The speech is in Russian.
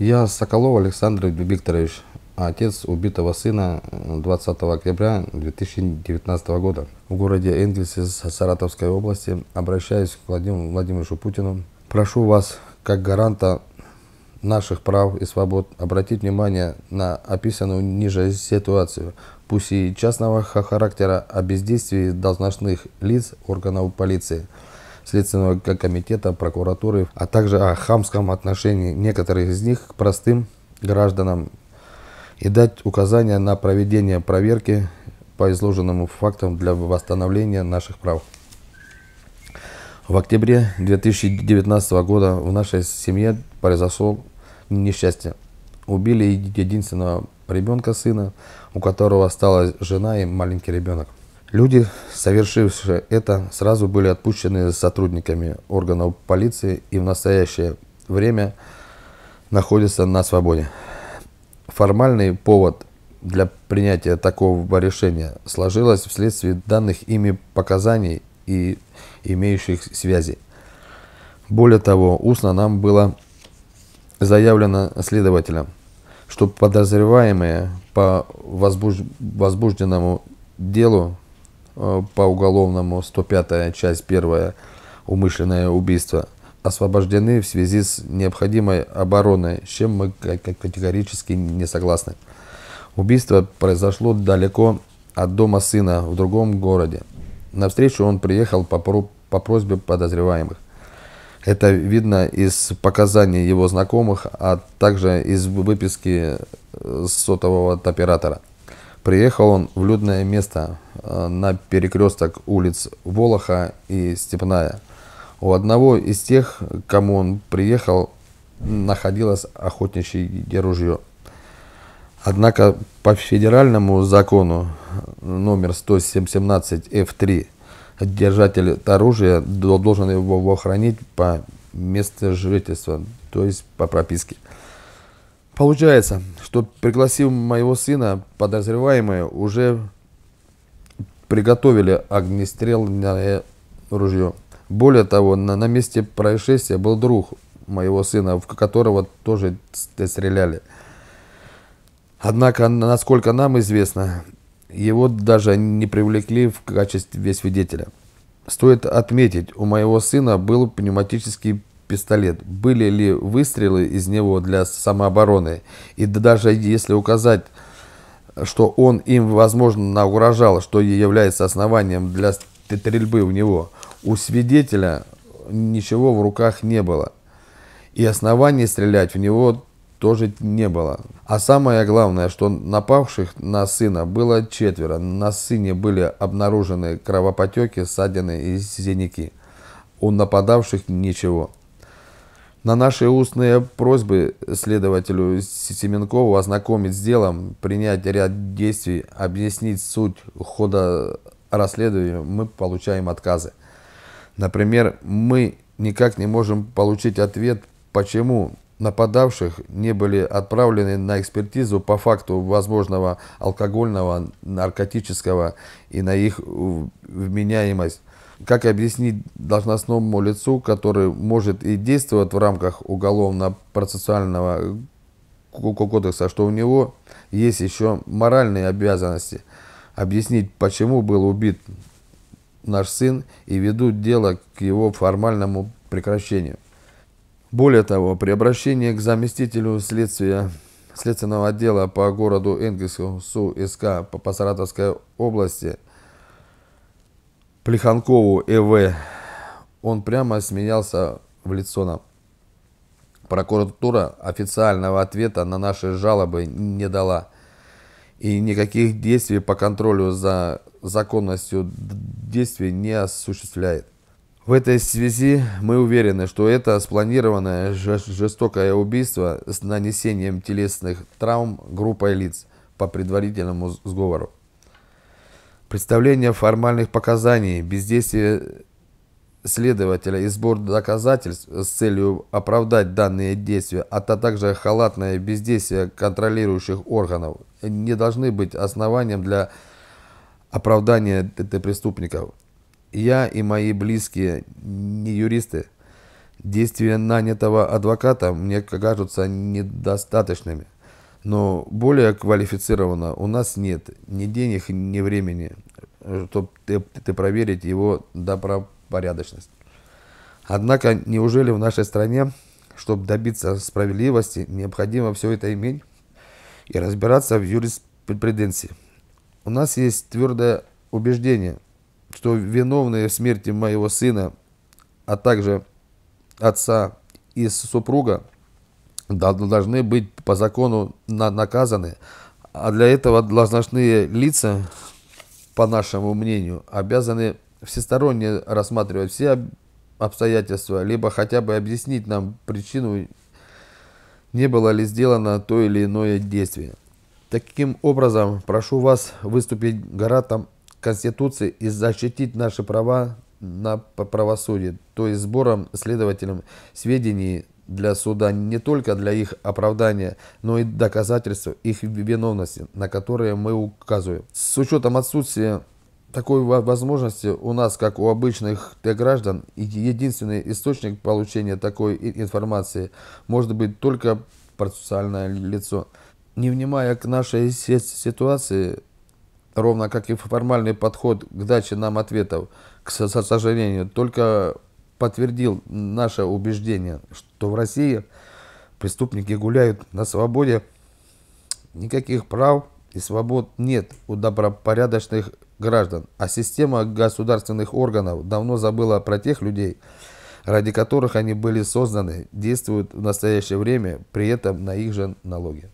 Я Соколов Александр Викторович, отец убитого сына 20 октября 2019 года в городе Энгельсе Саратовской области. Обращаюсь к Владимиру Владимировичу Путину. Прошу вас, как гаранта наших прав и свобод, обратить внимание на описанную ниже ситуацию, пусть и частного характера, о бездействии должностных лиц органов полиции, Следственного комитета, прокуратуры, а также о хамском отношении некоторых из них к простым гражданам и дать указания на проведение проверки по изложенным фактам для восстановления наших прав. В октябре 2019 года в нашей семье произошло несчастье. Убили единственного ребенка сына, у которого осталась жена и маленький ребенок. Люди, совершившие это, сразу были отпущены сотрудниками органов полиции и в настоящее время находятся на свободе. Формальный повод для принятия такого решения сложилось вследствие данных ими показаний и имеющих связей. Более того, устно нам было заявлено следователям, что подозреваемые по возбуж... возбужденному делу по уголовному 105 часть 1 умышленное убийство освобождены в связи с необходимой обороной, с чем мы категорически не согласны. Убийство произошло далеко от дома сына в другом городе. На встречу он приехал по, по просьбе подозреваемых. Это видно из показаний его знакомых, а также из выписки э, сотового оператора. Приехал он в людное место э, на перекресток улиц Волоха и Степная. У одного из тех, кому он приехал, находилось охотничье ружье. Однако по федеральному закону номер 117 F3 держатель оружия должен его хранить по месту жительства, то есть по прописке. Получается, что пригласив моего сына, подозреваемые уже приготовили огнестрельное ружье. Более того, на, на месте происшествия был друг моего сына, в которого тоже стреляли. Однако, насколько нам известно, его даже не привлекли в качестве свидетеля. Стоит отметить, у моего сына был пневматический пистолет. Были ли выстрелы из него для самообороны? И даже если указать, что он им, возможно, угрожал, что является основанием для стрельбы в него, у свидетеля ничего в руках не было. И оснований стрелять в него тоже не было. А самое главное, что напавших на сына было четверо. На сыне были обнаружены кровопотеки, ссадины и синяки. У нападавших ничего. На наши устные просьбы следователю Семенкову ознакомить с делом, принять ряд действий, объяснить суть хода расследования, мы получаем отказы. Например, мы никак не можем получить ответ, почему нападавших не были отправлены на экспертизу по факту возможного алкогольного, наркотического и на их вменяемость. Как объяснить должностному лицу, который может и действовать в рамках уголовно-процессуального кодекса, что у него есть еще моральные обязанности объяснить, почему был убит наш сын и ведут дело к его формальному прекращению. Более того, при обращении к заместителю следствия следственного отдела по городу Энгельсу СУ СК по Саратовской области Плеханкову ЭВ, он прямо смеялся в лицо нам. Прокуратура официального ответа на наши жалобы не дала и никаких действий по контролю за законностью действий не осуществляет. В этой связи мы уверены, что это спланированное жестокое убийство с нанесением телесных травм группой лиц по предварительному сговору. Представление формальных показаний, бездействие следователя и сбор доказательств с целью оправдать данные действия, а также халатное бездействие контролирующих органов не должны быть основанием для оправдания преступников. Я и мои близкие, не юристы, Действия нанятого адвоката мне кажутся недостаточными. Но более квалифицированно у нас нет ни денег, ни времени, чтобы ты, ты проверить его добропорядочность. Однако, неужели в нашей стране, чтобы добиться справедливости, необходимо все это иметь и разбираться в юриспруденции? У нас есть твердое убеждение, что виновные в смерти моего сына, а также отца и супруга, должны быть по закону наказаны, а для этого должностные лица, по нашему мнению, обязаны всесторонне рассматривать все обстоятельства, либо хотя бы объяснить нам причину, не было ли сделано то или иное действие. Таким образом, прошу вас выступить гарантом Конституции и защитить наши права на правосудие, то есть сбором следователям сведений для суда не только для их оправдания, но и доказательств их виновности, на которые мы указываем. С учетом отсутствия такой возможности у нас, как у обычных граждан, единственный источник получения такой информации может быть только процессуальное лицо. Не внимая к нашей ситуации, ровно как и формальный подход к даче нам ответов, к сожалению, только подтвердил наше убеждение, что в России преступники гуляют на свободе, никаких прав и свобод нет у добропорядочных граждан, а система государственных органов давно забыла про тех людей, ради которых они были созданы, действуют в настоящее время, при этом на их же налоги.